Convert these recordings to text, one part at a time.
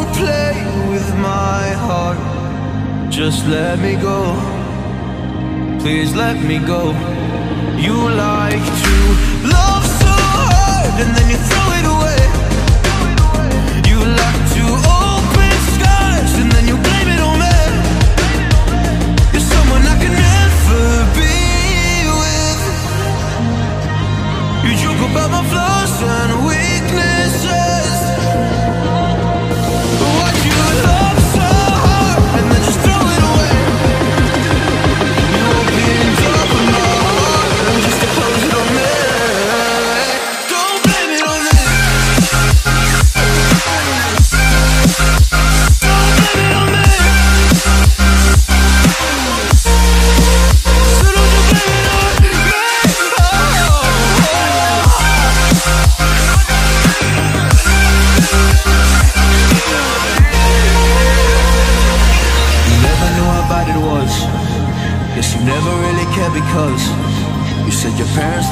Don't play with my heart. Just let me go. Please let me go. You like to love.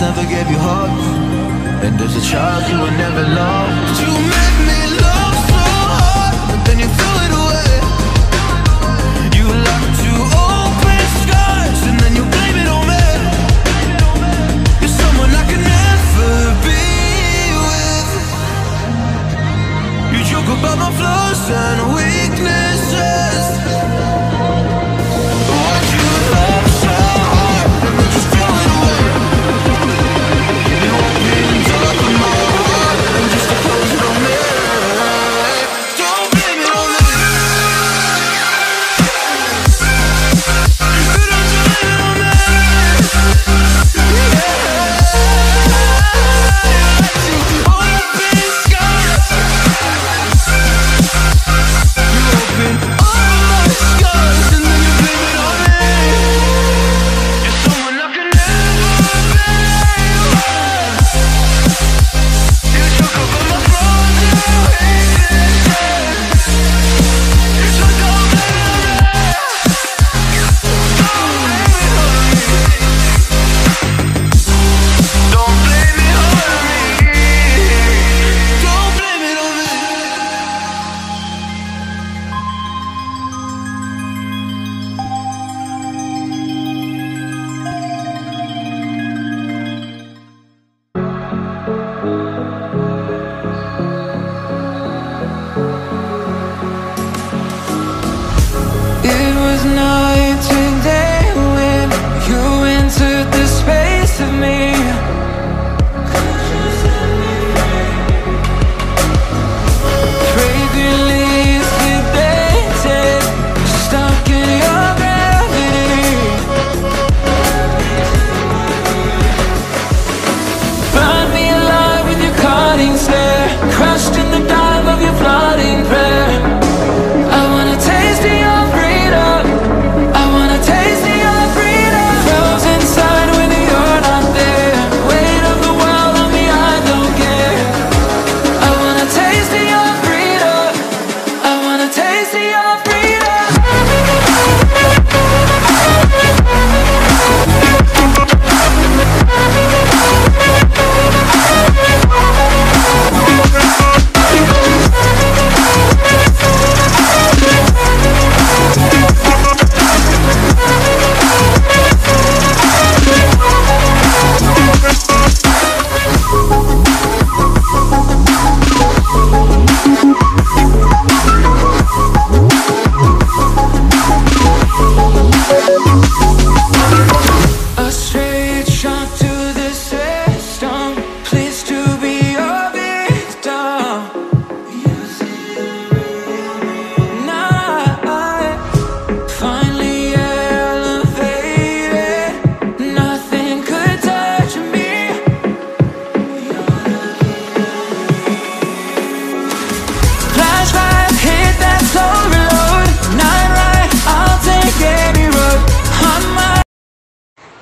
never gave you hugs. And as a child you were never loved. You made me love so hard But then you threw it away. You left to open scars And then you blame it on me. You're someone I can never be with. You joke about my flaws and weaknesses of me.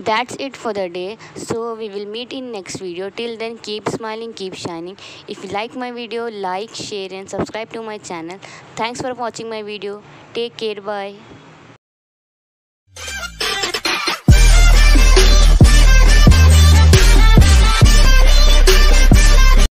that's it for the day. So we will meet in next video. Till then keep smiling keep shining. If you like my video like share and subscribe to my channel. Thanks for watching my video. Take care. Bye.